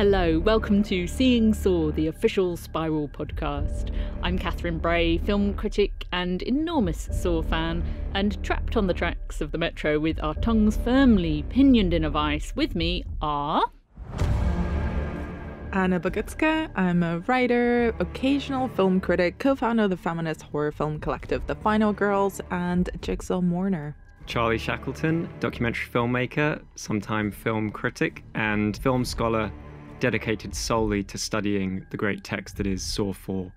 Hello, welcome to Seeing Saw, the official Spiral podcast. I'm Catherine Bray, film critic and enormous Saw fan, and trapped on the tracks of the metro with our tongues firmly pinioned in a vice. With me are. Anna Bogutskaya. I'm a writer, occasional film critic, co founder of the feminist horror film collective The Final Girls, and Jigsaw Mourner. Charlie Shackleton, documentary filmmaker, sometime film critic, and film scholar dedicated solely to studying the great text that is Saw 4.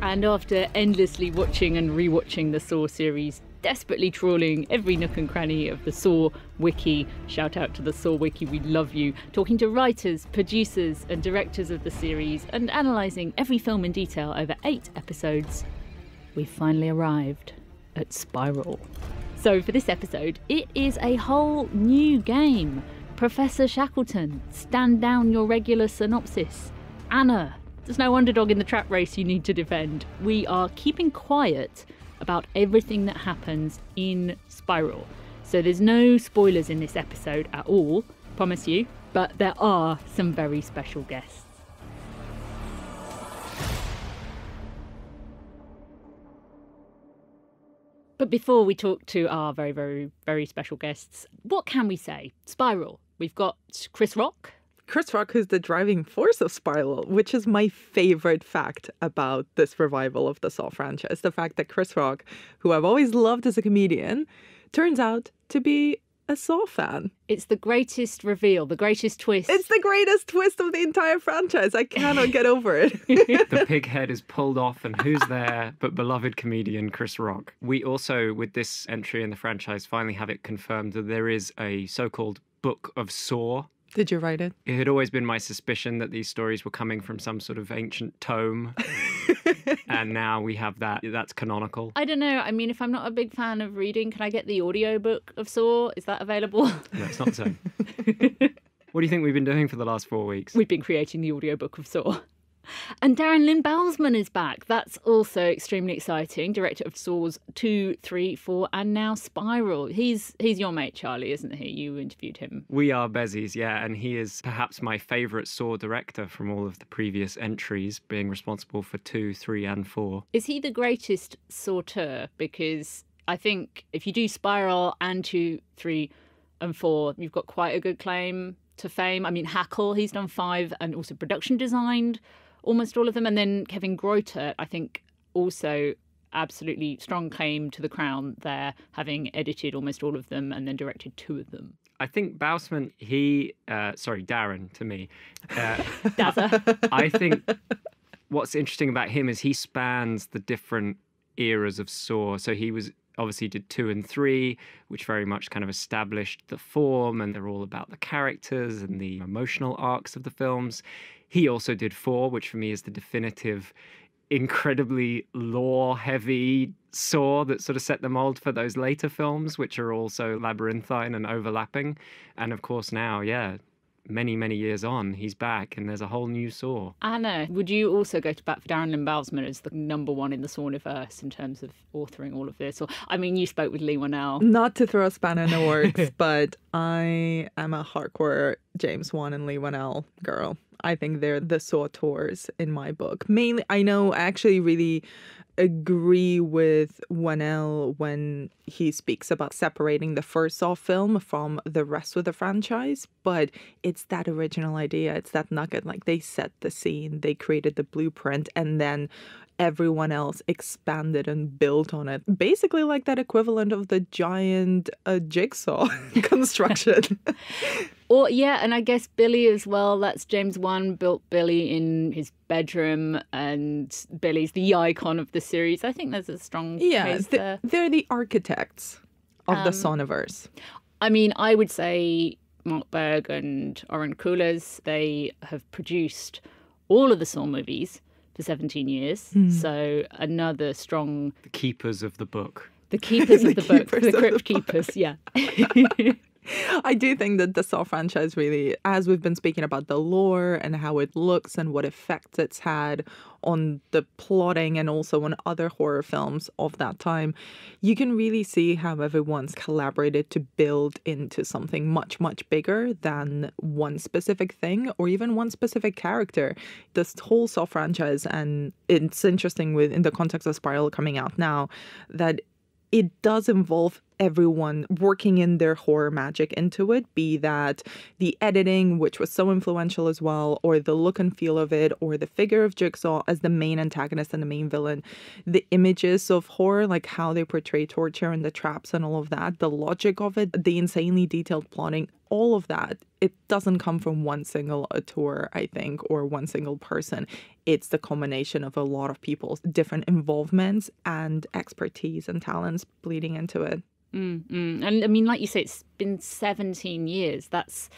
And after endlessly watching and rewatching the Saw series, desperately trawling every nook and cranny of the Saw wiki, shout out to the Saw wiki, we love you, talking to writers, producers, and directors of the series, and analysing every film in detail over eight episodes, we finally arrived at Spiral. So, for this episode, it is a whole new game. Professor Shackleton, stand down your regular synopsis. Anna, there's no underdog in the trap race you need to defend. We are keeping quiet about everything that happens in Spiral. So there's no spoilers in this episode at all, promise you, but there are some very special guests. But before we talk to our very, very, very special guests, what can we say? Spiral, We've got Chris Rock. Chris Rock is the driving force of Spiral, which is my favorite fact about this revival of the Saw franchise. The fact that Chris Rock, who I've always loved as a comedian, turns out to be a Saw fan. It's the greatest reveal, the greatest twist. It's the greatest twist of the entire franchise. I cannot get over it. the pig head is pulled off, and who's there but beloved comedian Chris Rock? We also, with this entry in the franchise, finally have it confirmed that there is a so called book of Saw. Did you write it? It had always been my suspicion that these stories were coming from some sort of ancient tome. and now we have that. That's canonical. I don't know. I mean, if I'm not a big fan of reading, can I get the audiobook of Saw? Is that available? No, it's not so. what do you think we've been doing for the last four weeks? We've been creating the audiobook of Saw. And Darren Lynn Bousman is back. That's also extremely exciting. Director of Saws 2, 3, 4, and now Spiral. He's he's your mate, Charlie, isn't he? You interviewed him. We are Bezies, yeah, and he is perhaps my favourite Saw director from all of the previous entries, being responsible for 2, 3, and 4. Is he the greatest sauteur? Because I think if you do Spiral and 2, 3, and 4, you've got quite a good claim to fame. I mean, Hackl, he's done five and also production designed almost all of them. And then Kevin Greutert, I think, also absolutely strong claim to the crown there, having edited almost all of them and then directed two of them. I think Bousman, he, uh, sorry, Darren to me. Uh. I think what's interesting about him is he spans the different eras of Saw. So he was obviously did two and three, which very much kind of established the form and they're all about the characters and the emotional arcs of the films. He also did four, which for me is the definitive, incredibly lore heavy saw that sort of set the mold for those later films, which are also labyrinthine and overlapping. And of course, now, yeah, many, many years on, he's back and there's a whole new Saw. Anna, would you also go to bat for Darren Lynn Bousman as the number one in the Sawniverse in terms of authoring all of this? Or I mean, you spoke with Leigh Whannell. Not to throw a spanner in the works, but I am a hardcore James Wan and Leigh Whannell girl. I think they're the sauteurs in my book. Mainly, I know I actually really agree with Whannell when he speaks about separating the first Saw film from the rest of the franchise, but it's that original idea. It's that nugget. Like they set the scene, they created the blueprint, and then everyone else expanded and built on it. Basically, like that equivalent of the giant uh, jigsaw construction. or, yeah, and I guess Billy as well. That's James Wan built Billy in his bedroom, and Billy's the icon of the series. I think there's a strong yeah, case the, there. They're the architects of um, the Sawniverse. I mean, I would say Mark Burg and Oren Koules. they have produced all of the Saw movies for 17 years. Mm. So another strong. The keepers of the book. The keepers of the, the book, the crypt keepers, yeah. I do think that the Saw franchise really, as we've been speaking about the lore and how it looks and what effects it's had on the plotting and also on other horror films of that time, you can really see how everyone's collaborated to build into something much, much bigger than one specific thing or even one specific character. This whole Saw franchise, and it's interesting with in the context of Spiral coming out now, that it does involve everyone working in their horror magic into it, be that the editing, which was so influential as well, or the look and feel of it, or the figure of Jigsaw as the main antagonist and the main villain, the images of horror, like how they portray torture and the traps and all of that, the logic of it, the insanely detailed plotting, all of that, it doesn't come from one single auteur, I think, or one single person. It's the combination of a lot of people's different involvements and expertise and talents bleeding into it. Mm-hmm. And I mean, like you say, it's been 17 years. That's,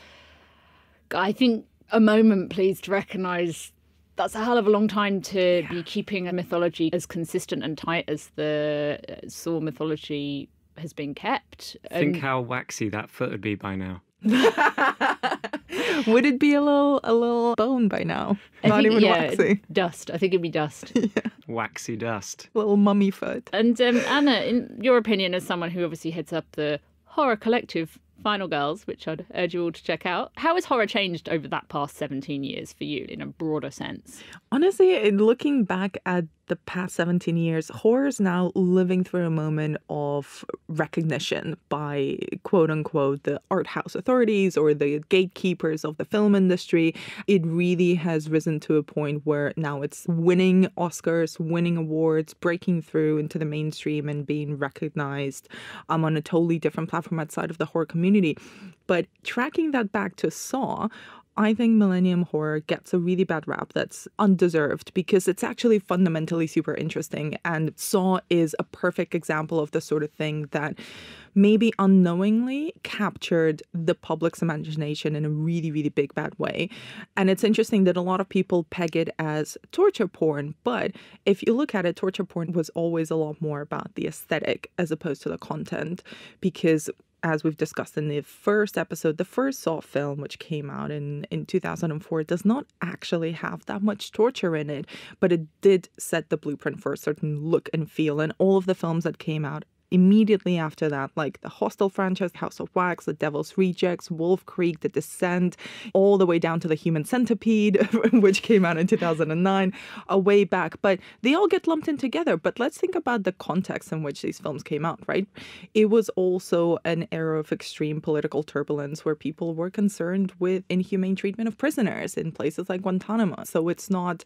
I think, a moment, please, to recognise that's a hell of a long time to yeah. be keeping a mythology as consistent and tight as the uh, Saw mythology has been kept. Think how waxy that foot would be by now. Would it be a little a little bone by now? I Not think, even yeah, waxy. Dust. I think it'd be dust. yeah. Waxy dust. Little mummy foot. And um, Anna, in your opinion, as someone who obviously heads up the horror collective Final Girls, which I'd urge you all to check out. How has horror changed over that past 17 years for you in a broader sense? Honestly, in looking back at the past 17 years, horror is now living through a moment of recognition by quote unquote the art house authorities or the gatekeepers of the film industry. It really has risen to a point where now it's winning Oscars, winning awards, breaking through into the mainstream and being recognized um, on a totally different platform outside of the horror community. But tracking that back to Saw, I think Millennium Horror gets a really bad rap that's undeserved because it's actually fundamentally super interesting. And Saw is a perfect example of the sort of thing that maybe unknowingly captured the public's imagination in a really, really big bad way. And it's interesting that a lot of people peg it as torture porn, but if you look at it, torture porn was always a lot more about the aesthetic as opposed to the content because as we've discussed in the first episode, the first Saw film, which came out in, in 2004, does not actually have that much torture in it, but it did set the blueprint for a certain look and feel. And all of the films that came out immediately after that, like the Hostel franchise, House of Wax, The Devil's Rejects, Wolf Creek, The Descent, all the way down to The Human Centipede, which came out in 2009, a way back. But they all get lumped in together. But let's think about the context in which these films came out, right? It was also an era of extreme political turbulence where people were concerned with inhumane treatment of prisoners in places like Guantanamo. So it's not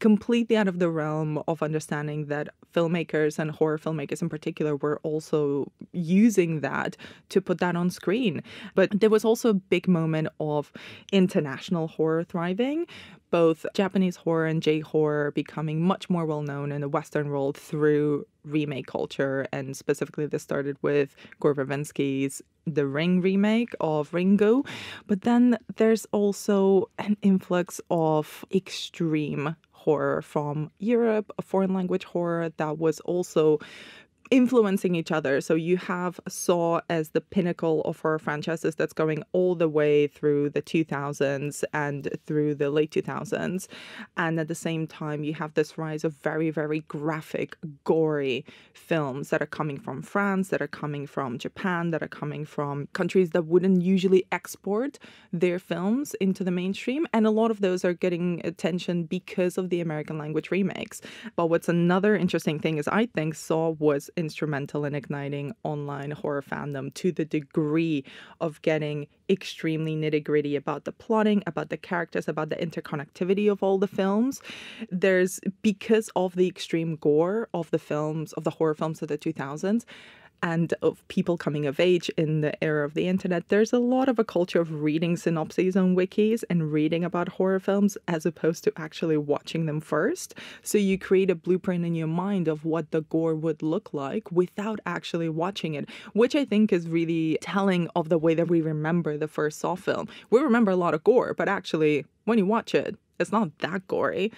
completely out of the realm of understanding that filmmakers and horror filmmakers in particular were also using that to put that on screen. But there was also a big moment of international horror thriving both Japanese horror and J horror becoming much more well known in the Western world through remake culture. And specifically, this started with Gore Verbinski's The Ring remake of Ringu. But then there's also an influx of extreme horror from Europe, a foreign language horror that was also influencing each other. So you have Saw as the pinnacle of horror franchises that's going all the way through the 2000s and through the late 2000s. And at the same time, you have this rise of very, very graphic, gory films that are coming from France, that are coming from Japan, that are coming from countries that wouldn't usually export their films into the mainstream. And a lot of those are getting attention because of the American language remakes. But what's another interesting thing is I think Saw was instrumental in igniting online horror fandom to the degree of getting extremely nitty gritty about the plotting, about the characters, about the interconnectivity of all the films. There's because of the extreme gore of the films, of the horror films of the 2000s, and of people coming of age in the era of the internet, there's a lot of a culture of reading synopses on wikis and reading about horror films as opposed to actually watching them first. So you create a blueprint in your mind of what the gore would look like without actually watching it, which I think is really telling of the way that we remember the first Saw film. We remember a lot of gore, but actually, when you watch it, It's not that gory.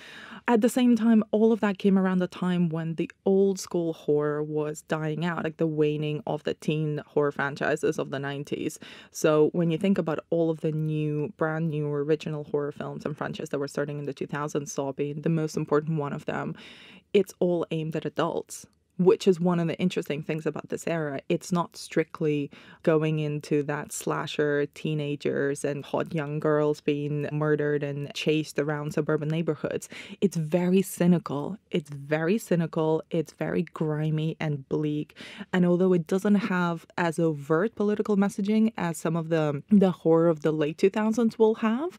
At the same time, all of that came around the time when the old school horror was dying out, like the waning of the teen horror franchises of the 90s. So when you think about all of the new, brand new original horror films and franchises that were starting in the 2000s, Saw being the most important one of them, it's all aimed at adults which is one of the interesting things about this era. It's not strictly going into that slasher teenagers and hot young girls being murdered and chased around suburban neighborhoods. It's very cynical. It's very cynical. It's very grimy and bleak. And although it doesn't have as overt political messaging as some of the the horror of the late 2000s will have,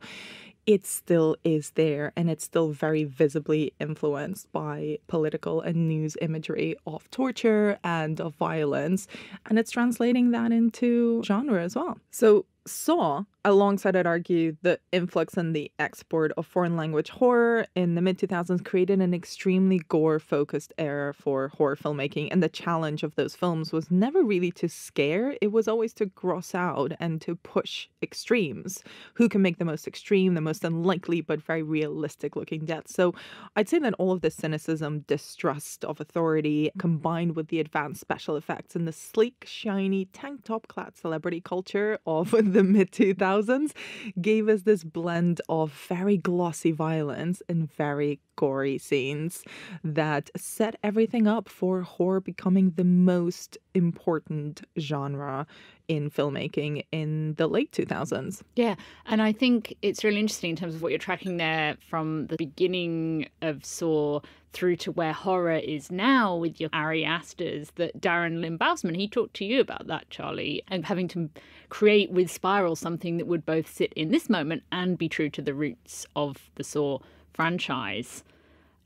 it still is there and it's still very visibly influenced by political and news imagery of torture and of violence. And it's translating that into genre as well. So, Saw alongside, I'd argue, the influx and the export of foreign language horror in the mid 2000s created an extremely gore focused era for horror filmmaking. And the challenge of those films was never really to scare, it was always to gross out and to push extremes. Who can make the most extreme, the most unlikely, but very realistic looking deaths? So I'd say that all of this cynicism, distrust of authority, combined with the advanced special effects and the sleek, shiny, tank top clad celebrity culture of the mid 2000s 2000s gave us this blend of very glossy violence and very gory scenes that set everything up for horror becoming the most important genre in filmmaking in the late 2000s. Yeah, and I think it's really interesting in terms of what you're tracking there from the beginning of Saw through to where horror is now with your Ari Asters that Darren Lynn Bousman, he talked to you about that, Charlie, and having to create with Spiral something that would both sit in this moment and be true to the roots of the Saw franchise.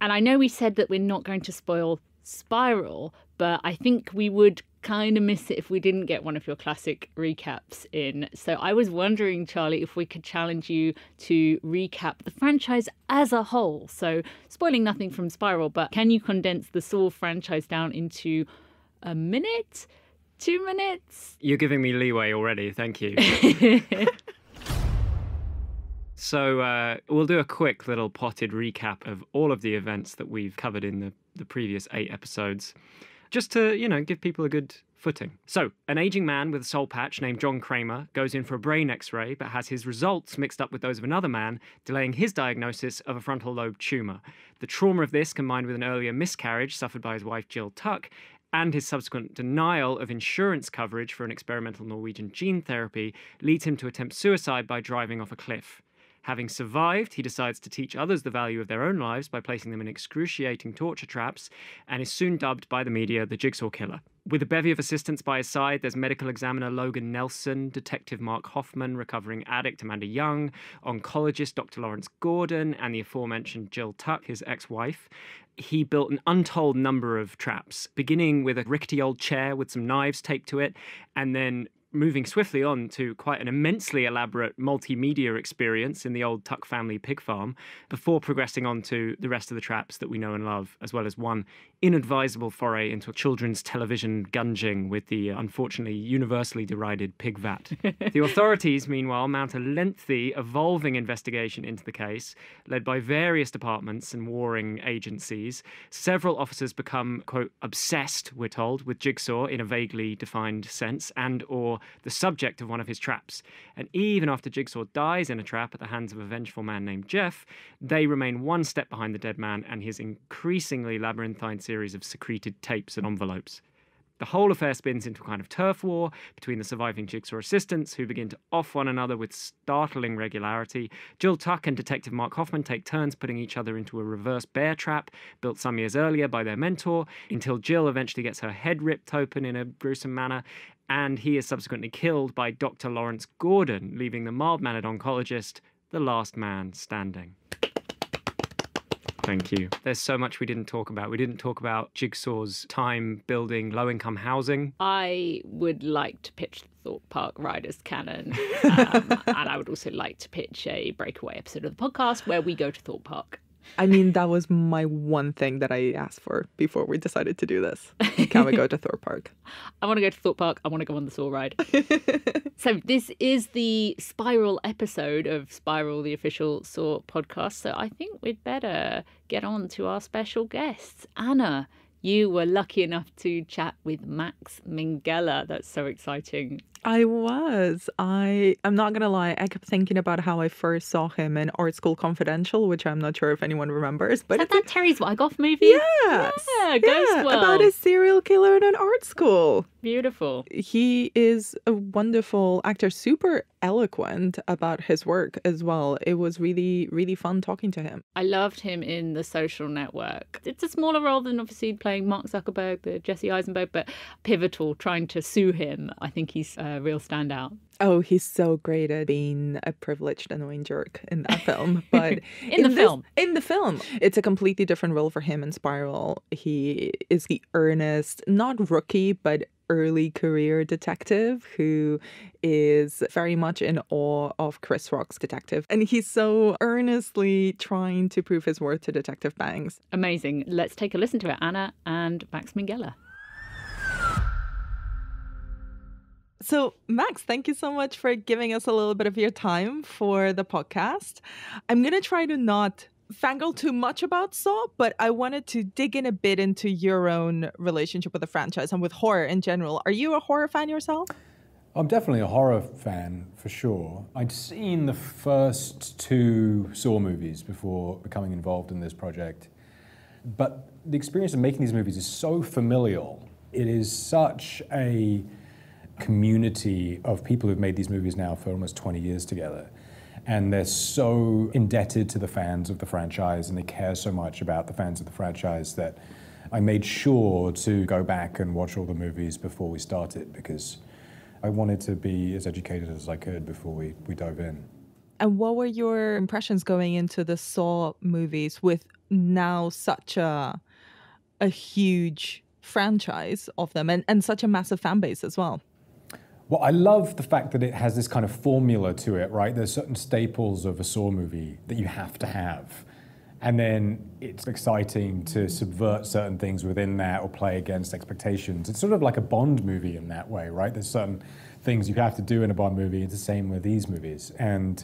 And I know we said that we're not going to spoil Spiral, but I think we would kind of miss it if we didn't get one of your classic recaps in. So I was wondering, Charlie, if we could challenge you to recap the franchise as a whole. So, spoiling nothing from Spiral, but can you condense the Saw franchise down into a minute? Two minutes? You're giving me leeway already. Thank you. So uh, we'll do a quick little potted recap of all of the events that we've covered in the, the previous eight episodes just to, you know, give people a good footing. So, an aging man with a soul patch named John Kramer goes in for a brain x ray but has his results mixed up with those of another man, delaying his diagnosis of a frontal lobe tumour. The trauma of this, combined with an earlier miscarriage suffered by his wife Jill Tuck, and his subsequent denial of insurance coverage for an experimental Norwegian gene therapy, leads him to attempt suicide by driving off a cliff. Having survived, he decides to teach others the value of their own lives by placing them in excruciating torture traps and is soon dubbed by the media the Jigsaw Killer. With a bevy of assistants by his side, there's medical examiner Logan Nelson, Detective Mark Hoffman, recovering addict Amanda Young, oncologist Dr. Lawrence Gordon, and the aforementioned Jill Tuck, his ex wife. He built an untold number of traps, beginning with a rickety old chair with some knives taped to it, and then moving swiftly on to quite an immensely elaborate multimedia experience in the old Tuck family pig farm before progressing on to the rest of the traps that we know and love, as well as one inadvisable foray into children's television gunging with the unfortunately universally derided pig vat. the authorities, meanwhile, mount a lengthy, evolving investigation into the case, led by various departments and warring agencies. Several officers become, quote, obsessed, we're told, with Jigsaw in a vaguely defined sense, and or the subject of one of his traps. And even after Jigsaw dies in a trap at the hands of a vengeful man named Jeff, they remain one step behind the dead man and his increasingly labyrinthine series of secreted tapes and envelopes. The whole affair spins into a kind of turf war between the surviving Jigsaw assistants, who begin to off one another with startling regularity. Jill Tuck and Detective Mark Hoffman take turns putting each other into a reverse bear trap built some years earlier by their mentor, until Jill eventually gets her head ripped open in a gruesome manner, and he is subsequently killed by Dr. Lawrence Gordon, leaving the mild mannered oncologist the last man standing. Thank you. There's so much we didn't talk about. We didn't talk about Jigsaw's time building low income housing. I would like to pitch the Thorpe Park Riders canon. Um, and I would also like to pitch a breakaway episode of the podcast where we go to Thorpe Park I mean, that was my one thing that I asked for before we decided to do this. Can we go to Thorpe Park? I want to go to Thorpe Park. I want to go on the Saw ride. so this is the Spiral episode of Spiral, the official Saw podcast. So I think we'd better get on to our special guests. Anna, you were lucky enough to chat with Max Minghella. That's so exciting. I was. I I'm not gonna lie. I kept thinking about how I first saw him in Art School Confidential, which I'm not sure if anyone remembers. But Is that that Terry Zwigoff movie? yes, Yeah, Ghost World. about a serial killer in an art school. Beautiful. He is a wonderful actor, super eloquent about his work as well. It was really, really fun talking to him. I loved him in The Social Network. It's a smaller role than obviously playing Mark Zuckerberg, the Jesse Eisenberg, but pivotal, trying to sue him. I think he's uh, a real standout. Oh, he's so great at being a privileged, annoying jerk in that film. But In the this- film. in the film, it's a completely different role for him in Spiral. He is the earnest, not rookie, but early career detective who is very much in awe of Chris Rock's detective. And he's so earnestly trying to prove his worth to Detective Banks. Amazing. Let's take a listen to it, Anna and Max Minghella. So, Max, thank you so much for giving us a little bit of your time for the podcast. I'm going to try to not fangle too much about Saw, but I wanted to dig in a bit into your own relationship with the franchise and with horror in general. Are you a horror fan yourself? I'm definitely a horror fan for sure. I'd seen the first two Saw movies before becoming involved in this project. But the experience of making these movies is so familial. It is such a community of people who've made these movies now for almost 20 years together. And they're so indebted to the fans of the franchise and they care so much about the fans of the franchise that I made sure to go back and watch all the movies before we started because I wanted to be as educated as I could before we, we dove in. And what were your impressions going into the Saw movies with now such a a huge franchise of them and, and such a massive fan base as well? Well, I love the fact that it has this kind of formula to it, right? There's certain staples of a Saw movie that you have to have. And then it's exciting to subvert certain things within that or play against expectations. It's sort of like a Bond movie in that way, right? There's certain things you have to do in a Bond movie. It's the same with these movies. And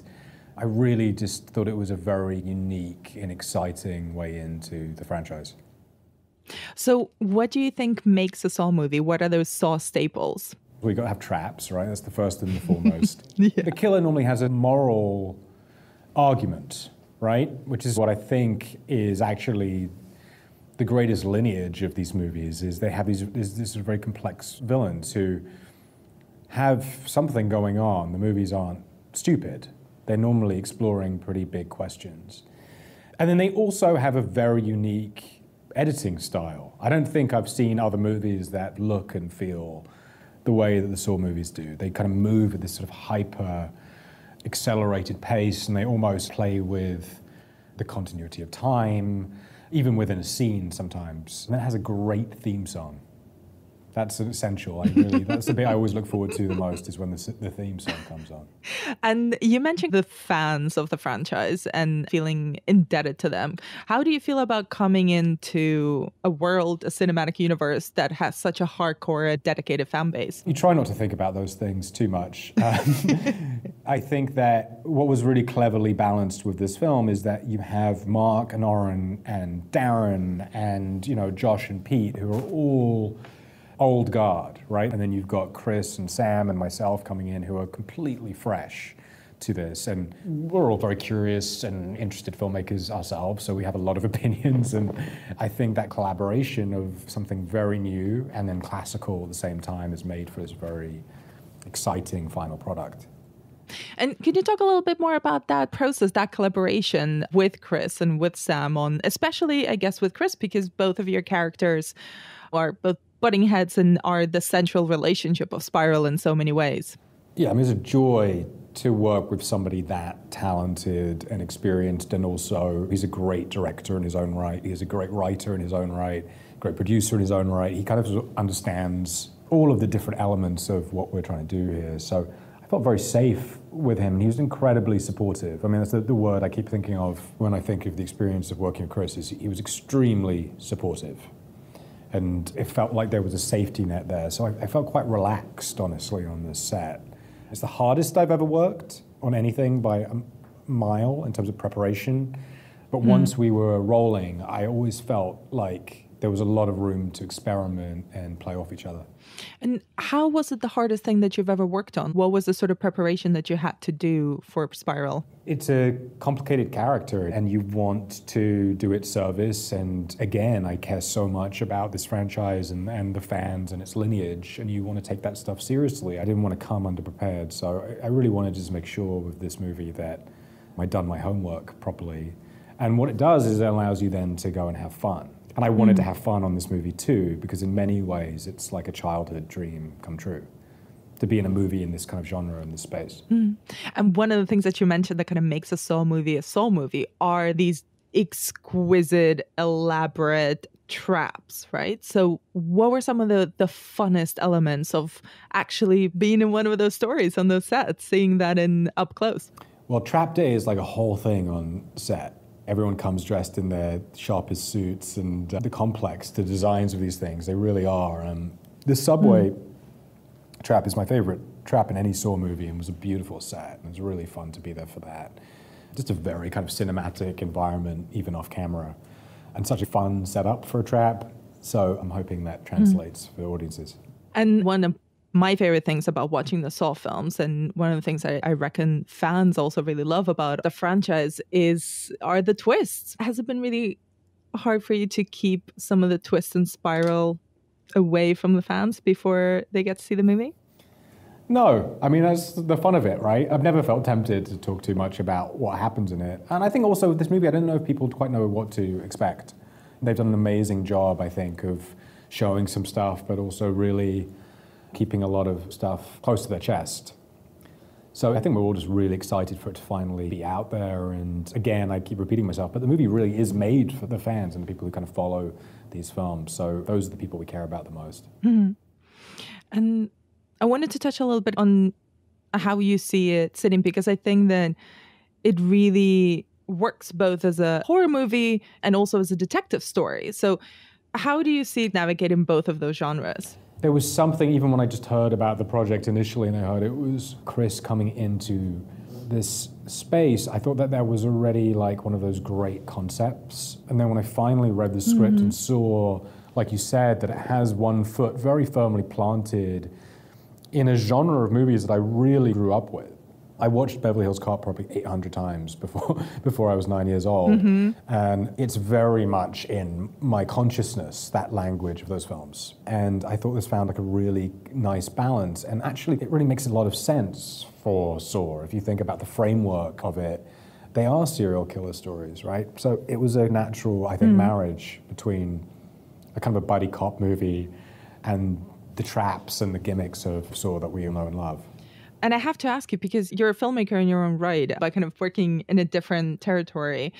I really just thought it was a very unique and exciting way into the franchise. So, what do you think makes a Saw movie? What are those Saw staples? We got to have traps, right? That's the first and the foremost. The killer normally has a moral argument, right? Which is what I think is actually the greatest lineage of these movies. Is they have these these very complex villains who have something going on. The movies aren't stupid. They're normally exploring pretty big questions. And then they also have a very unique editing style. I don't think I've seen other movies that look and feel the way that the Saw movies do. They kind of move at this sort of hyper accelerated pace and they almost play with the continuity of time, even within a scene sometimes. And it has a great theme song. That's essential. I really, that's the bit I always look forward to the most is when the, the theme song comes on. And you mentioned the fans of the franchise and feeling indebted to them. How do you feel about coming into a world, a cinematic universe that has such a hardcore, dedicated fan base? You try not to think about those things too much. Um, I think that what was really cleverly balanced with this film is that you have Mark and Oren and Darren and you know Josh and Pete who are all old guard, right? And then you've got Chris and Sam and myself coming in who are completely fresh to this. And we're all very curious and interested filmmakers ourselves, so we have a lot of opinions. And I think that collaboration of something very new and then classical at the same time has made for this very exciting final product. And can you talk a little bit more about that process, that collaboration with Chris and with Sam on, especially, I guess, with Chris, because both of your characters are both butting heads and are the central relationship of Spiral in so many ways. Yeah, I mean, it's a joy to work with somebody that talented and experienced, and also he's a great director in his own right. He's a great writer in his own right, great producer in his own right. He kind of understands all of the different elements of what we're trying to do here. So I felt very safe with him. He was incredibly supportive. I mean, that's the, the word I keep thinking of when I think of the experience of working with Chris. Is he was extremely supportive, and it felt like there was a safety net there. So I, I felt quite relaxed, honestly, on the set. It's the hardest I've ever worked on anything by a mile in terms of preparation. But mm. once we were rolling, I always felt like there was a lot of room to experiment and play off each other. And how was it the hardest thing that you've ever worked on? What was the sort of preparation that you had to do for Spiral? It's a complicated character, and you want to do it service. And again, I care so much about this franchise and, and the fans and its lineage, and you want to take that stuff seriously. I didn't want to come underprepared, so I, I really wanted to just make sure with this movie that I'd done my homework properly. And what it does is it allows you then to go and have fun and I wanted mm. to have fun on this movie too, because in many ways it's like a childhood dream come true to be in a movie in this kind of genre in this space. Mm. And one of the things that you mentioned that kind of makes a Saw movie a Saw movie are these exquisite, elaborate traps, right? So what were some of the the funnest elements of actually being in one of those stories on those sets, seeing that in up close? Well, Trap Day is like a whole thing on set everyone comes dressed in their sharpest suits and uh, the complex, the designs of these things, they really are. Um, the subway mm. trap is my favorite trap in any Saw movie and was a beautiful set. It was really fun to be there for that. Just a very kind of cinematic environment, even off camera, and such a fun setup for a trap. So I'm hoping that translates mm. for audiences. And one my favorite things about watching the Saw films, and one of the things I, I, reckon fans also really love about the franchise is are the twists. Has it been really hard for you to keep some of the twists and spiral away from the fans before they get to see the movie? No, I mean that's the fun of it, right? I've never felt tempted to talk too much about what happens in it, and I think also with this movie, I don't know if people quite know what to expect. They've done an amazing job, I think, of showing some stuff, but also really keeping a lot of stuff close to their chest. So I think we're all just really excited for it to finally be out there. And again, I keep repeating myself, but the movie really is made for the fans and the people who kind of follow these films. So those are the people we care about the most. Mm-hmm. And I wanted to touch a little bit on how you see it sitting because I think that it really works both as a horror movie and also as a detective story. So, how do you see navigating both of those genres? There was something, even when I just heard about the project initially and I heard it was Chris coming into this space, I thought that that was already like one of those great concepts. And then when I finally read the script mm-hmm. and saw, like you said, that it has one foot very firmly planted in a genre of movies that I really grew up with. I watched Beverly Hills Cop probably 800 times before before I was nine years old, mm-hmm. and it's very much in my consciousness that language of those films. And I thought this found like a really nice balance, and actually it really makes a lot of sense for Saw if you think about the framework of it. They are serial killer stories, right? So it was a natural, I think, mm. marriage between a kind of a buddy cop movie and the traps and the gimmicks of Saw that we all know and love. And I have to ask you because you're a filmmaker in your own right, by kind of working in a different territory.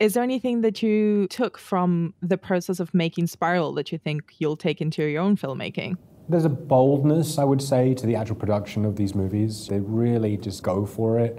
Is there anything that you took from the process of making Spiral that you think you'll take into your own filmmaking? There's a boldness, I would say, to the actual production of these movies. They really just go for it.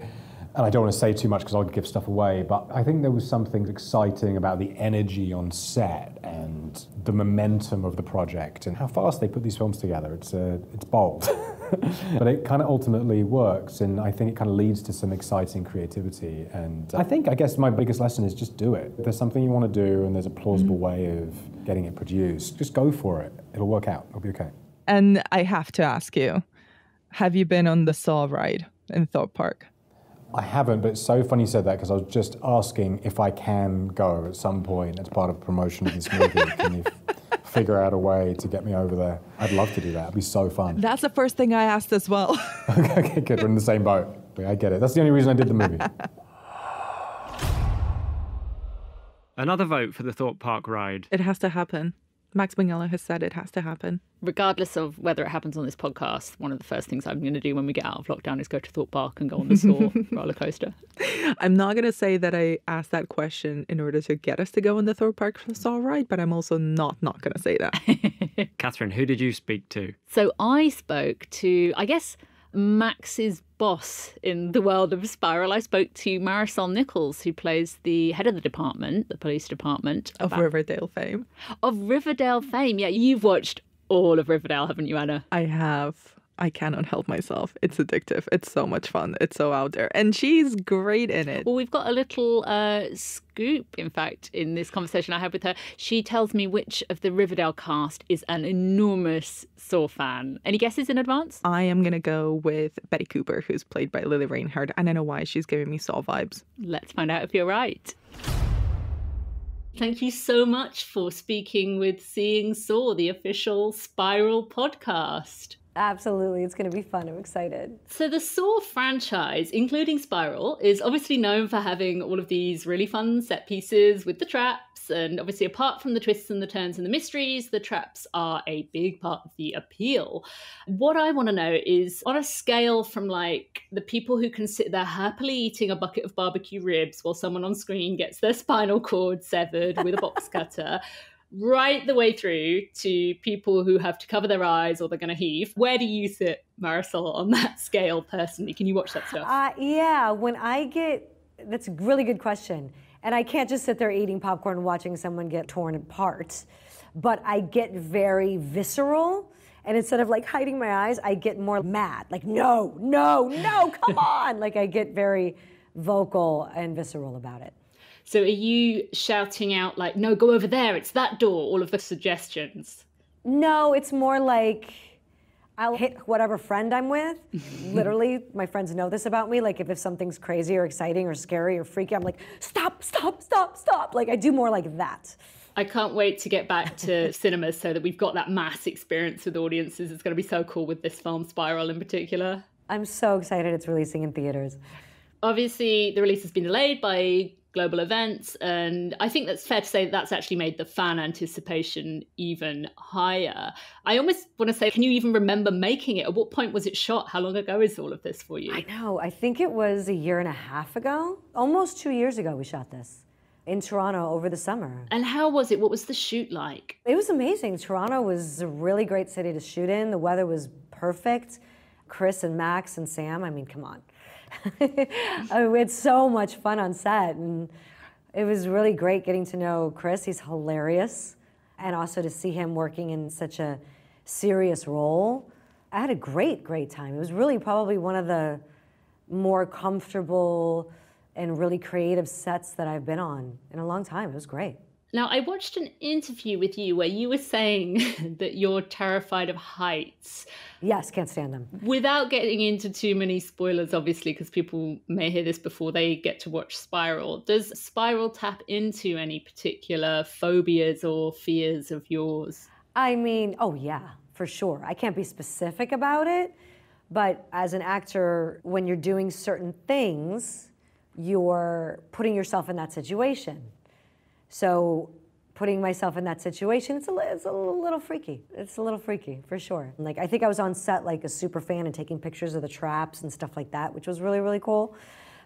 And I don't want to say too much because I'll give stuff away, but I think there was something exciting about the energy on set and the momentum of the project and how fast they put these films together. It's, uh, it's bold. but it kind of ultimately works, and I think it kind of leads to some exciting creativity. And I think, I guess, my biggest lesson is just do it. If there's something you want to do, and there's a plausible mm-hmm. way of getting it produced, just go for it. It'll work out. It'll be okay. And I have to ask you, have you been on the Saw ride in Thorpe Park? I haven't, but it's so funny you said that because I was just asking if I can go at some point as part of promotion of this movie. can you figure out a way to get me over there. I'd love to do that. It'd be so fun. That's the first thing I asked as well. okay, good. We're in the same boat. I get it. That's the only reason I did the movie. Another vote for the Thorpe Park ride. It has to happen. Max Minghella has said it has to happen. Regardless of whether it happens on this podcast, one of the first things I'm going to do when we get out of lockdown is go to Thorpe Park and go on the Saw roller coaster. I'm not going to say that I asked that question in order to get us to go on the Thorpe Park Saw ride, but I'm also not not going to say that. Catherine, who did you speak to? So I spoke to, I guess Max's boss in the world of Spiral. I spoke to Marisol Nichols, who plays the head of the department, the police department. Of about... Riverdale fame. Of Riverdale fame. Yeah, you've watched all of Riverdale, haven't you, Anna? I have. I cannot help myself. It's addictive. It's so much fun. It's so out there. And she's great in it. Well, we've got a little uh, scoop, in fact, in this conversation I had with her. She tells me which of the Riverdale cast is an enormous Saw fan. Any guesses in advance? I am going to go with Betty Cooper, who's played by Lili Reinhart. And I know why she's giving me Saw vibes. Let's find out if you're right. Thank you so much for speaking with Seeing Saw, the official Spiral podcast. Absolutely. It's going to be fun. I'm excited. So, the Saw franchise, including Spiral, is obviously known for having all of these really fun set pieces with the traps. And obviously, apart from the twists and the turns and the mysteries, the traps are a big part of the appeal. What I want to know is on a scale from like the people who can sit there happily eating a bucket of barbecue ribs while someone on screen gets their spinal cord severed with a box cutter right the way through to people who have to cover their eyes or they're going to heave. Where do you sit, Marisol, on that scale personally? Can you watch that stuff? Uh, yeah, when I get, that's a really good question. And I can't just sit there eating popcorn and watching someone get torn apart, but I get very visceral. And instead of like hiding my eyes, I get more mad. Like, no, no, no, come on. Like, I get very vocal and visceral about it. So are you shouting out like, "No, go over there. It's that door." All of the suggestions. No, it's more like I'll hit whatever friend I'm with. Literally, my friends know this about me. Like if, if something's crazy or exciting or scary or freaky, I'm like, "Stop! Stop! Stop! Stop!" Like I do more like that. I can't wait to get back to cinemas so that we've got that mass experience with audiences. It's going to be so cool with this film, Spiral in particular. I'm so excited it's releasing in theaters. Obviously, the release has been delayed by global events. And I think that's fair to say that that's actually made the fan anticipation even higher. I almost want to say, can you even remember making it? At what point was it shot? How long ago is all of this for you? I know. I think it was a year and a half ago. Almost two years ago, we shot this in Toronto over the summer. And how was it? What was the shoot like? It was amazing. Toronto was a really great city to shoot in. The weather was perfect. Chris and Max and Sam, I mean, come on. Oh, we had so much fun on set, and it was really great getting to know Chris. He's hilarious, and also to see him working in such a serious role. I had a great, great time. It was really probably one of the more comfortable and really creative sets that I've been on in a long time. It was great. Now, I watched an interview with you where you were saying that you're terrified of heights. Yes, can't stand them. Without getting into too many spoilers, obviously, because people may hear this before they get to watch Spiral. Does Spiral tap into any particular phobias or fears of yours? I mean, oh, yeah, for sure. I can't be specific about it, but as an actor, when you're doing certain things, you're putting yourself in that situation. So putting myself in that situation, it's a, it's a little freaky. It's a little freaky, for sure. Like, I think I was on set like a super fan and taking pictures of the traps and stuff like that, which was really, really cool.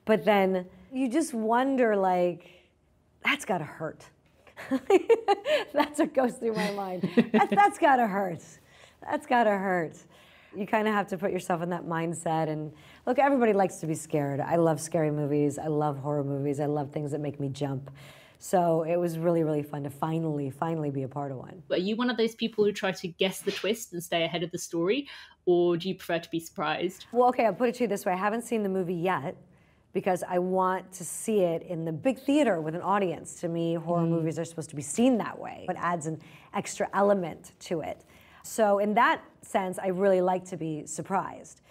But then you just wonder, like, that's gotta hurt. that's what goes through my mind. That, that's gotta hurt. That's gotta hurt. You kind of have to put yourself in that mindset. And look, everybody likes to be scared. I love scary movies. I love horror movies. I love things that make me jump. So it was really, really fun to finally, finally be a part of one. Are you one of those people who try to guess the twist and stay ahead of the story, or do you prefer to be surprised? Well, okay, I'll put it to you this way I haven't seen the movie yet because I want to see it in the big theater with an audience. To me, horror mm. movies are supposed to be seen that way. It adds an extra element to it. So, in that sense, I really like to be surprised.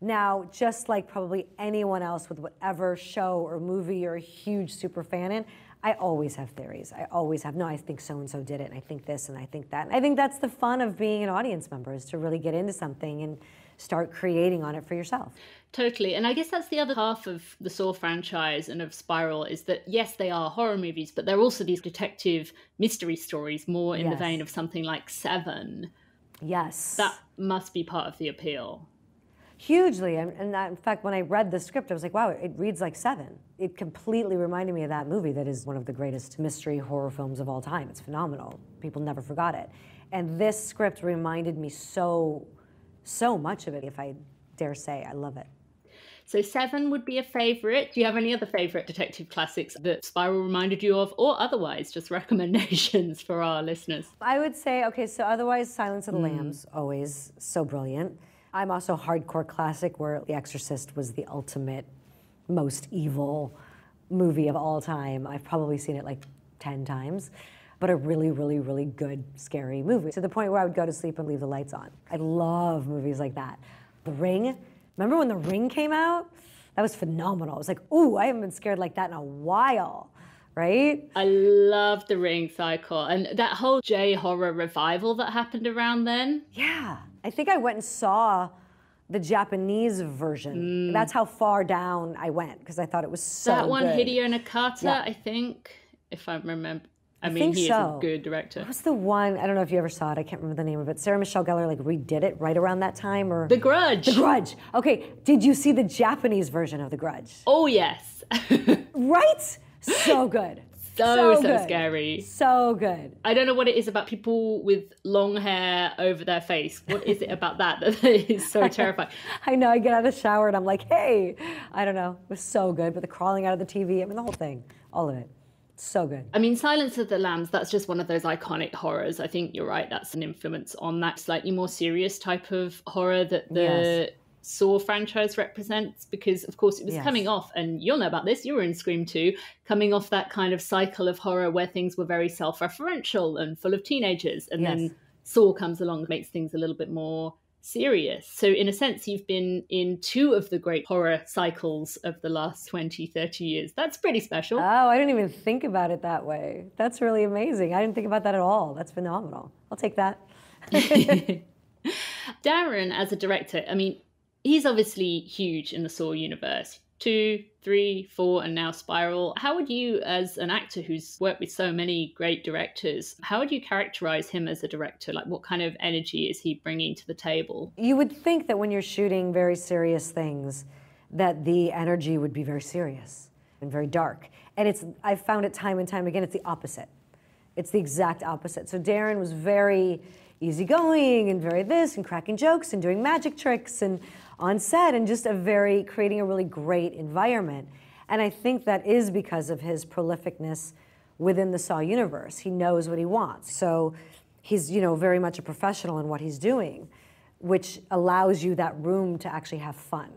Now, just like probably anyone else with whatever show or movie you're a huge super fan in, I always have theories. I always have, no, I think so and so did it, and I think this, and I think that. And I think that's the fun of being an audience member is to really get into something and start creating on it for yourself. Totally. And I guess that's the other half of the Saw franchise and of Spiral is that, yes, they are horror movies, but they're also these detective mystery stories, more in yes. the vein of something like Seven. Yes. That must be part of the appeal hugely. And, and that, in fact, when I read the script, I was like, wow, it reads like Seven. It completely reminded me of that movie that is one of the greatest mystery horror films of all time. It's phenomenal. People never forgot it. And this script reminded me so, so much of it. If I dare say. I love it. So Seven would be a favourite. Do you have any other favourite detective classics that Spiral reminded you of, or otherwise, just recommendations for our listeners? I would say, okay, so otherwise, Silence of the mm. Lambs, always so brilliant. I'm also hardcore classic, where The Exorcist was the ultimate, most evil movie of all time. I've probably seen it like 10 times but a really, really, really good, scary movie. To the point where I would go to sleep and leave the lights on. I love movies like that. The Ring, Remember when The Ring came out? That was phenomenal. I was like, ooh, I haven't been scared like that in a while, right? I love The Ring cycle and that whole J horror revival that happened around then. Yeah. I think I went and saw the Japanese version. Mm. That's how far down I went because I thought it was so That one, good. Hideo Nakata, yeah. I think, if I remember. I, I mean, he so. is a good director. What's the one? I don't know if you ever saw it. I can't remember the name of it. Sarah Michelle Gellar like redid it right around that time, or The Grudge. The Grudge. Okay, did you see the Japanese version of The Grudge? Oh yes. right. So good. So, so, so scary. So good. I don't know what it is about people with long hair over their face. What is it about that that is so terrifying? I know. I get out of the shower and I'm like, hey, I don't know. It was so good. But the crawling out of the TV, I mean, the whole thing, all of it. So good. I mean, Silence of the Lambs, that's just one of those iconic horrors. I think you're right. That's an influence on that slightly more serious type of horror that the yes. Saw franchise represents because, of course, it was yes. coming off, and you'll know about this, you were in Scream 2, coming off that kind of cycle of horror where things were very self referential and full of teenagers. And yes. then Saw comes along, makes things a little bit more serious. So, in a sense, you've been in two of the great horror cycles of the last 20, 30 years. That's pretty special. Oh, I didn't even think about it that way. That's really amazing. I didn't think about that at all. That's phenomenal. I'll take that. Darren, as a director, I mean, he's obviously huge in the Saw universe two, three, four, and now Spiral. How would you, as an actor who's worked with so many great directors, how would you characterize him as a director? Like, what kind of energy is he bringing to the table? You would think that when you're shooting very serious things, that the energy would be very serious and very dark. And it's, I've found it time and time again, it's the opposite. It's the exact opposite. So Darren was very easygoing and very this and cracking jokes and doing magic tricks and on set and just a very creating a really great environment. And I think that is because of his prolificness within the Saw universe. He knows what he wants. So he's, you know, very much a professional in what he's doing, which allows you that room to actually have fun,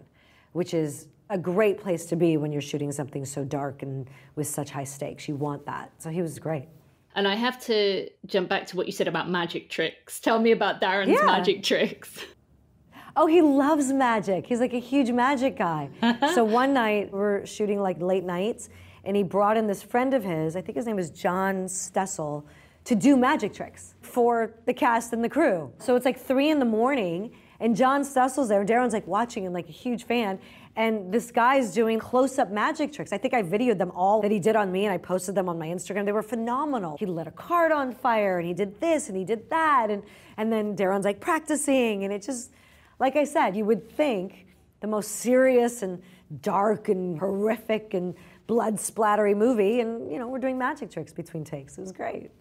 which is a great place to be when you're shooting something so dark and with such high stakes. You want that. So he was great. And I have to jump back to what you said about magic tricks. Tell me about Darren's yeah. magic tricks. Oh, he loves magic. He's like a huge magic guy. so one night we're shooting like late nights, and he brought in this friend of his, I think his name was John Stessel, to do magic tricks for the cast and the crew. So it's like three in the morning, and John Stessel's there. and Darren's like watching and like a huge fan. And this guy's doing close up magic tricks. I think I videoed them all that he did on me and I posted them on my Instagram. They were phenomenal. He lit a card on fire and he did this and he did that. And, and then Darren's like practicing. And it just, like I said, you would think the most serious and dark and horrific and blood splattery movie, and you know, we're doing magic tricks between takes. It was great.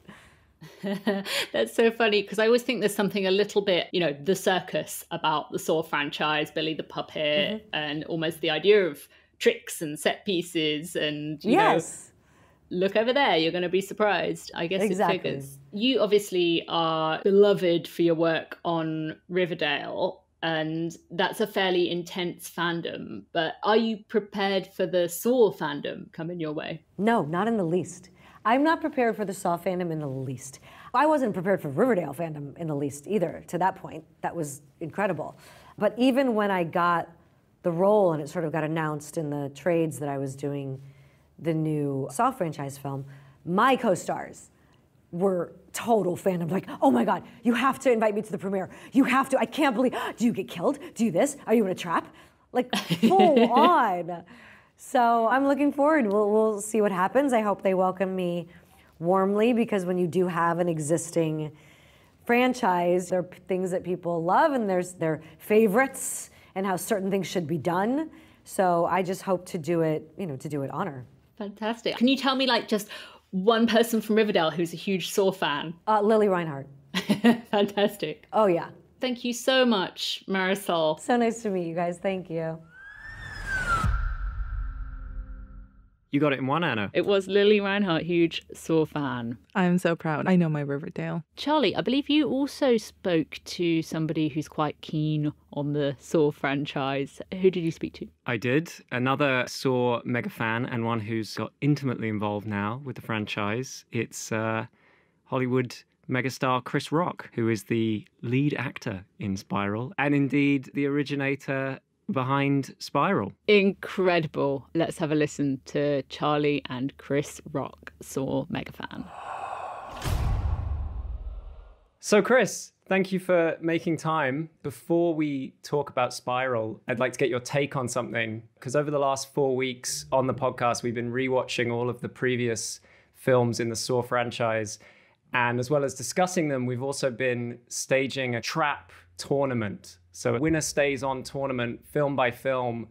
That's so funny because I always think there's something a little bit, you know, the circus about the Saw franchise, Billy the Puppet, mm-hmm. and almost the idea of tricks and set pieces and you yes. know look over there you're going to be surprised i guess exactly. it figures you obviously are beloved for your work on riverdale and that's a fairly intense fandom. But are you prepared for the Saw fandom coming your way? No, not in the least. I'm not prepared for the Saw fandom in the least. I wasn't prepared for Riverdale fandom in the least either. To that point, that was incredible. But even when I got the role and it sort of got announced in the trades that I was doing the new Saw franchise film, my co-stars were total fandom. Like, oh my God, you have to invite me to the premiere. You have to. I can't believe. Do you get killed? Do you this? Are you in a trap? Like, full on. So I'm looking forward. We'll, we'll see what happens. I hope they welcome me warmly because when you do have an existing franchise, there are things that people love and there's their favorites and how certain things should be done. So I just hope to do it, you know, to do it honor. Fantastic. Can you tell me like just one person from Riverdale who's a huge Saw fan? Uh, Lili Reinhart. Fantastic. Oh yeah, Thank you so much, Marisol. So nice to meet you guys. Thank you. You got it in one, Anna. It was Lili Reinhart, huge Saw fan. I'm so proud. I know my Riverdale. Charlie, I believe you also spoke to somebody who's quite keen on the Saw franchise. Who did you speak to? I did. Another Saw mega fan and one who's got intimately involved now with the franchise. It's uh, Hollywood megastar Chris Rock, who is the lead actor in Spiral and indeed the originator behind Spiral. Incredible. Let's have a listen to Charlie and Chris Rock, Saw mega fan. So, Chris, thank you for making time. Before we talk about Spiral, I'd like to get your take on something because over the last four weeks on the podcast, we've been rewatching all of the previous films in the Saw franchise. And as well as discussing them, we've also been staging a trap tournament. So, a winner stays on tournament, film by film,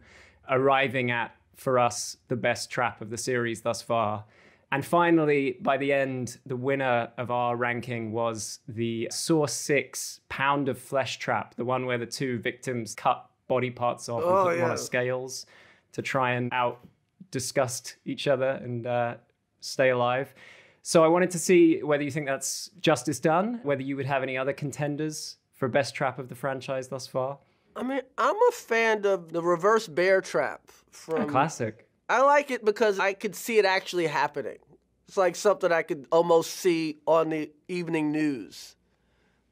arriving at, for us, the best trap of the series thus far. And finally, by the end, the winner of our ranking was the Saw 6 Pound of Flesh Trap, the one where the two victims cut body parts off Oh, and put them on yeah. scales to try and out disgust each other and uh, stay alive. So I wanted to see whether you think that's justice done, whether you would have any other contenders for best trap of the franchise thus far. I mean, I'm a fan of the reverse bear trap from. Classic. I like it because I could see it actually happening. It's like something I could almost see on the evening news,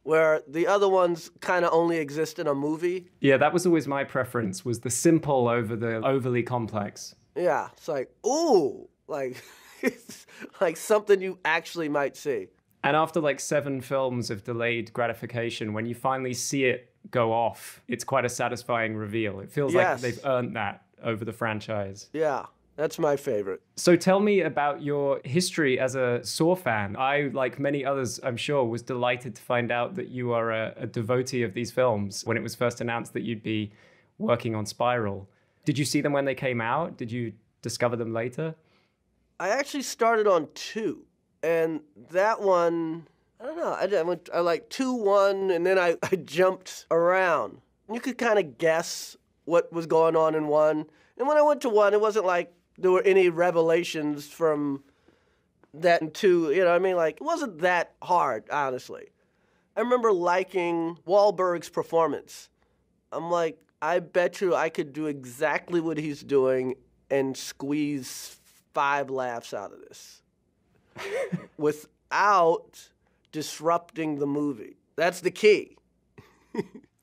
where the other ones kind of only exist in a movie. Yeah, that was always my preference. Was the simple over the overly complex. Yeah, it's like ooh, like it's like something you actually might see. And after like seven films of delayed gratification, when you finally see it go off, it's quite a satisfying reveal. It feels Yes. like they've earned that over the franchise. Yeah, that's my favorite. So tell me about your history as a Saw fan. I, like many others, I'm sure, was delighted to find out that you are a, a devotee of these films when it was first announced that you'd be working on Spiral. Did you see them when they came out? Did you discover them later? I actually started on two, and that one, I don't know. I, I went, I like two, one, and then I, I jumped around. You could kind of guess what was going on in one. And when I went to one, it wasn't like there were any revelations from that and two. You know, I mean, like it wasn't that hard, honestly. I remember liking Wahlberg's performance. I'm like, I bet you I could do exactly what he's doing and squeeze five laughs out of this without disrupting the movie. That's the key.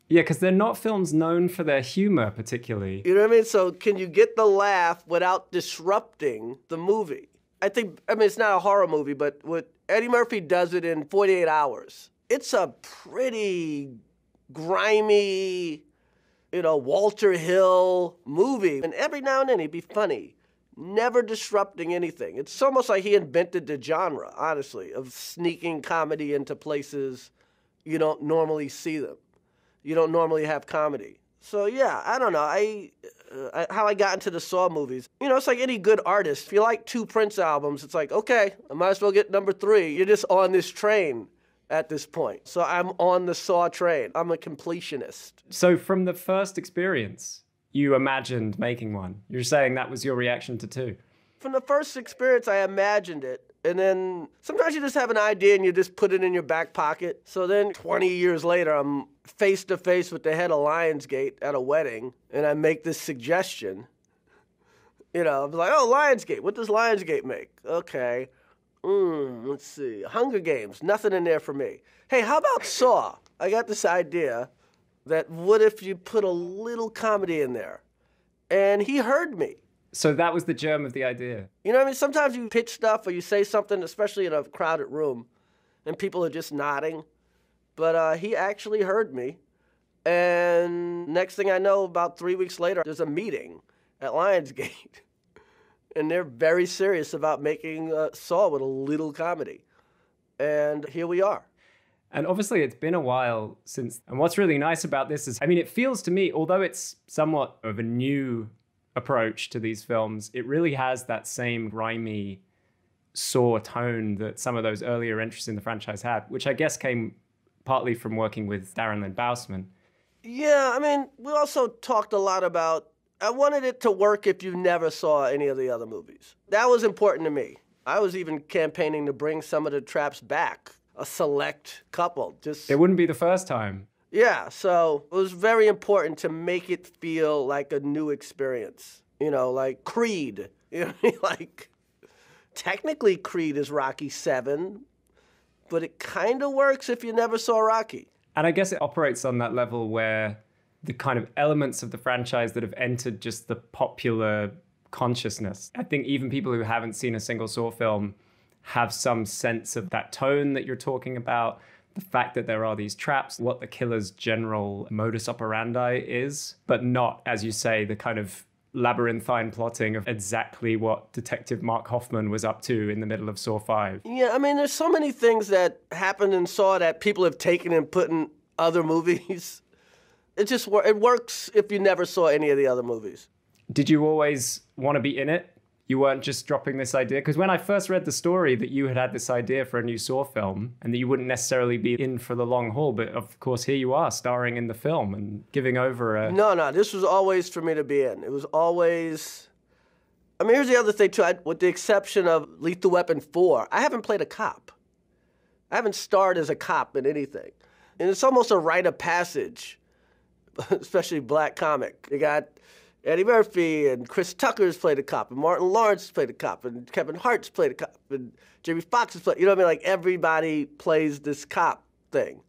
Yeah, because they're not films known for their humor, particularly. You know what I mean? So can you get the laugh without disrupting the movie? I think I mean it's not a horror movie, but what Eddie Murphy does it in 48 hours. It's a pretty grimy, you know, Walter Hill movie. And every now and then he'd be funny, never disrupting anything. It's almost like he invented the genre, honestly, of sneaking comedy into places you don't normally see them. You don't normally have comedy. So yeah, I don't know. I, uh, I how I got into the Saw movies. You know, it's like any good artist. If you like two Prince albums, it's like okay, I might as well get number three. You're just on this train at this point. So I'm on the Saw train. I'm a completionist. So, from the first experience, you imagined making one. You're saying that was your reaction to two. From the first experience, I imagined it. And then sometimes you just have an idea and you just put it in your back pocket. So then 20 years later, I'm face to face with the head of Lionsgate at a wedding and I make this suggestion. You know, I'm like, oh, Lionsgate, what does Lionsgate make? Okay. Mm, let's see. Hunger Games, nothing in there for me. Hey, how about Saw? I got this idea that what if you put a little comedy in there? And he heard me. So, that was the germ of the idea. You know I mean? Sometimes you pitch stuff or you say something, especially in a crowded room, and people are just nodding. But uh, he actually heard me. And next thing I know, about three weeks later, there's a meeting at Lionsgate. and they're very serious about making uh, Saw with a little comedy. And here we are. And obviously, it's been a while since. And what's really nice about this is, I mean, it feels to me, although it's somewhat of a new approach to these films, it really has that same grimy saw tone that some of those earlier entries in the franchise had, which I guess came partly from working with Darren Lynn Bousman. Yeah, I mean, we also talked a lot about. I wanted it to work if you never saw any of the other movies. That was important to me. I was even campaigning to bring some of the traps back, a select couple. Just It wouldn't be the first time. yeah, so it was very important to make it feel like a new experience. You know, like Creed. You know, I mean? like technically Creed is Rocky Seven, but it kind of works if you never saw Rocky. And I guess it operates on that level where the kind of elements of the franchise that have entered just the popular consciousness. I think even people who haven't seen a single Saw film have some sense of that tone that you're talking about, the fact that there are these traps, what the killer's general modus operandi is, but not, as you say, the kind of labyrinthine plotting of exactly what Detective Mark Hoffman was up to in the middle of Saw 5. Yeah, I mean, there's so many things that happened in Saw that people have taken and put in other movies. It just it works if you never saw any of the other movies. Did you always want to be in it? You weren't just dropping this idea? Because when I first read the story that you had had this idea for a new Saw film and that you wouldn't necessarily be in for the long haul, but of course here you are starring in the film and giving over a. No, no, this was always for me to be in. It was always. I mean, here's the other thing too. I, with the exception of Lethal Weapon 4, I haven't played a cop. I haven't starred as a cop in anything, and it's almost a rite of passage, especially black comic. You got Eddie Murphy and Chris Tucker's played a cop, and Martin Lawrence played a cop, and Kevin Hart's played a cop, and Jamie Foxx has played. You know what I mean? Like everybody plays this cop thing.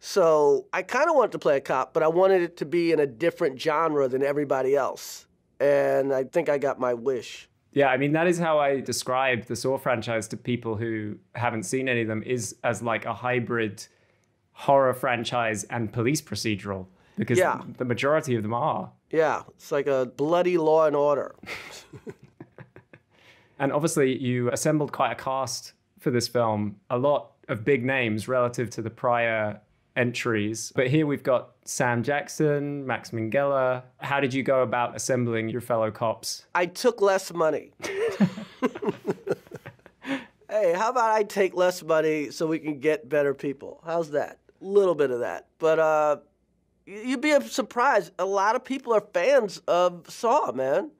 So I kind of wanted to play a cop, but I wanted it to be in a different genre than everybody else, and I think I got my wish. Yeah, I mean that is how I describe the Saw franchise to people who haven't seen any of them is as like a hybrid horror franchise and police procedural because Yeah. the majority of them are. Yeah, it's like a bloody Law and Order. And obviously, you assembled quite a cast for this film, a lot of big names relative to the prior entries. But here we've got Sam Jackson, Max Minghella. How did you go about assembling your fellow cops? I took less money. hey, how about I take less money so we can get better people? How's that? A little bit of that. But uh, you'd be surprised. A lot of people are fans of Saw, man.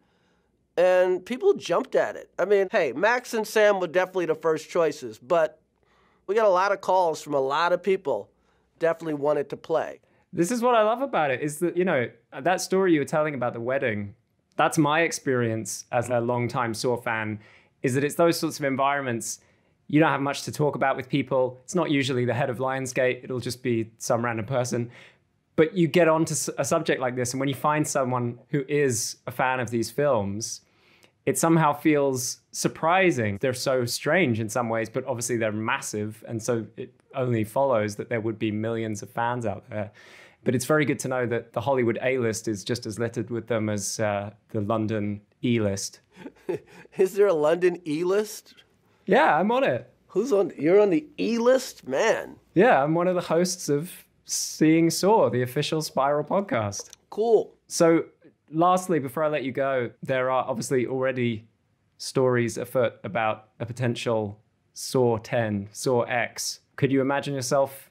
And people jumped at it. I mean, hey, Max and Sam were definitely the first choices, but we got a lot of calls from a lot of people definitely wanted to play. This is what I love about it is that, you know, that story you were telling about the wedding, that's my experience as a longtime Saw fan, is that it's those sorts of environments. You don't have much to talk about with people. It's not usually the head of Lionsgate, it'll just be some random person. But you get onto a subject like this, and when you find someone who is a fan of these films, it somehow feels surprising. They're so strange in some ways, but obviously they're massive. And so it only follows that there would be millions of fans out there. But it's very good to know that the Hollywood A list is just as littered with them as uh, the London E list. Is there a London E list? Yeah, I'm on it. Who's on? You're on the E list? Man, Yeah, I'm one of the hosts of Seeing Saw, the official Spiral podcast. cool. So, lastly, before I let you go, there are obviously already stories afoot about a potential Saw 10, Saw X. Could you imagine yourself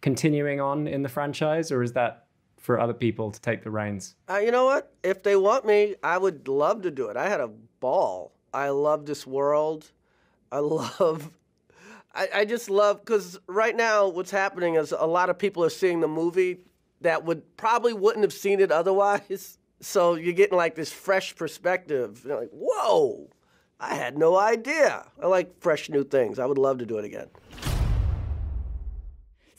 continuing on in the franchise, or is that for other people to take the reins? Uh, you know what? If they want me, I would love to do it. I had a ball. I love this world. I love. I, I just love because right now what's happening is a lot of people are seeing the movie that would probably wouldn't have seen it otherwise. So you're getting like this fresh perspective. You're like, whoa, I had no idea. I like fresh new things. I would love to do it again.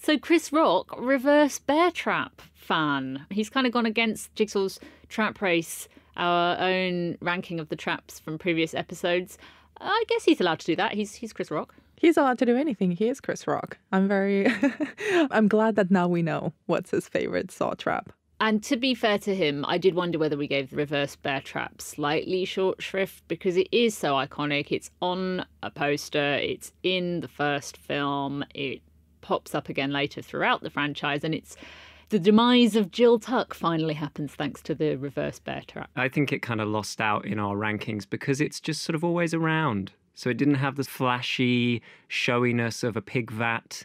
So Chris Rock, reverse bear trap fan. He's kind of gone against Jigsaw's trap race, our own ranking of the traps from previous episodes. I guess he's allowed to do that. He's he's Chris Rock. He's allowed to do anything. He is Chris Rock. I'm very. I'm glad that now we know what's his favorite saw trap. And to be fair to him, I did wonder whether we gave the reverse bear trap slightly short shrift because it is so iconic. It's on a poster, it's in the first film, it pops up again later throughout the franchise, and it's the demise of Jill Tuck finally happens thanks to the reverse bear trap. I think it kind of lost out in our rankings because it's just sort of always around. So it didn't have the flashy showiness of a pig vat.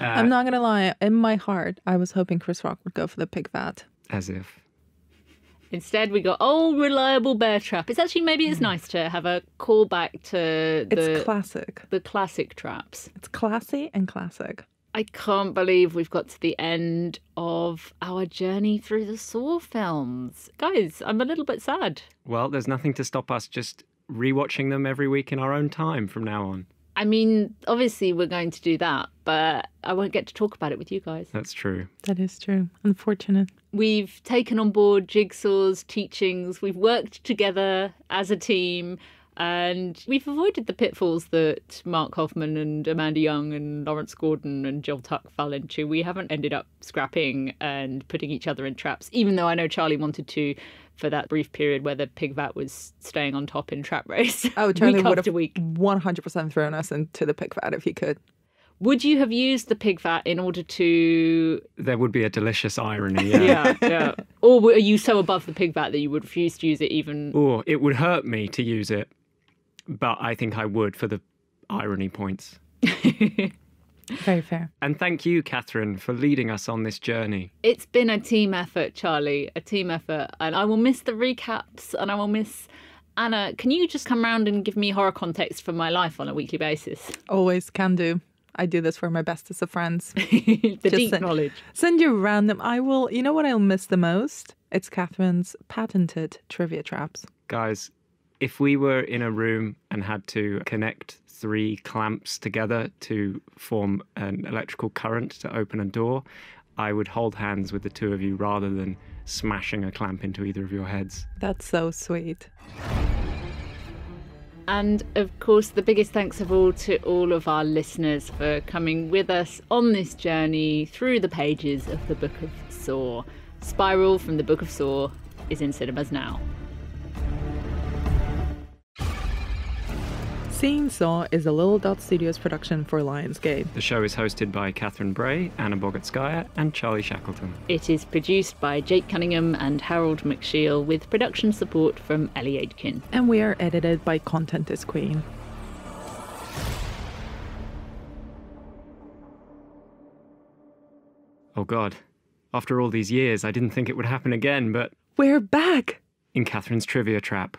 Uh, I'm not gonna lie. In my heart, I was hoping Chris Rock would go for the pig vat. As if. Instead, we got old reliable bear trap. It's actually maybe it's nice to have a callback to It's the classic. the classic traps. It's classy and classic. I can't believe we've got to the end of our journey through the Saw films. Guys, I'm a little bit sad. Well, there's nothing to stop us just rewatching them every week in our own time from now on. I mean, obviously we're going to do that, but I won't get to talk about it with you guys. That's true. That is true. Unfortunate. We've taken on board Jigsaw's teachings. We've worked together as a team. And we've avoided the pitfalls that Mark Hoffman and Amanda Young and Lawrence Gordon and Jill Tuck fell into. We haven't ended up scrapping and putting each other in traps, even though I know Charlie wanted to for that brief period where the pig vat was staying on top in trap race. Oh, Charlie would after have week. 100% thrown us into the pig vat if he could. Would you have used the pig vat in order to There would be a delicious irony. Yeah. yeah, yeah. Or were you so above the pig vat that you would refuse to use it even? Or it would hurt me to use it, but I think I would for the irony points. Very fair. And thank you, Catherine, for leading us on this journey. It's been a team effort, Charlie, a team effort. And I will miss the recaps and I will miss. Anna, can you just come round and give me horror context for my life on a weekly basis? Always can do. I do this for my bestest of friends. the deep send- knowledge. Send you random. I will. You know what I'll miss the most? It's Catherine's patented trivia traps. Guys, if we were in a room and had to connect three clamps together to form an electrical current to open a door, I would hold hands with the two of you rather than smashing a clamp into either of your heads. That's so sweet. And of course, the biggest thanks of all to all of our listeners for coming with us on this journey through the pages of the Book of Saw. Spiral from the Book of Saw is in cinemas now. Seeing Saw is a Little Dot Studios production for Lionsgate. The show is hosted by Catherine Bray, Anna Bogutskaya, and Charlie Shackleton. It is produced by Jake Cunningham and Harold McShiel with production support from Ellie Aitken. And we are edited by Content is Queen. Oh god. After all these years, I didn't think it would happen again, but We're back! in Catherine's trivia trap.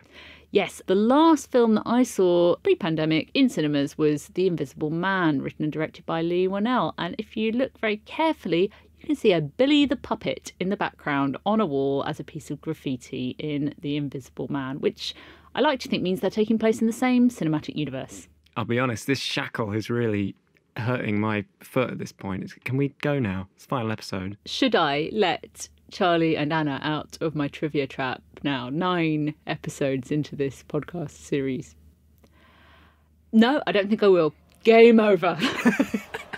Yes, the last film that I saw pre pandemic in cinemas was The Invisible Man, written and directed by Leigh Whannell. And if you look very carefully, you can see a Billy the Puppet in the background on a wall as a piece of graffiti in The Invisible Man, which I like to think means they're taking place in the same cinematic universe. I'll be honest, this shackle is really hurting my foot at this point. Can we go now? It's final episode. Should I let Charlie and Anna out of my trivia trap now, nine episodes into this podcast series? No, I don't think I will. Game over.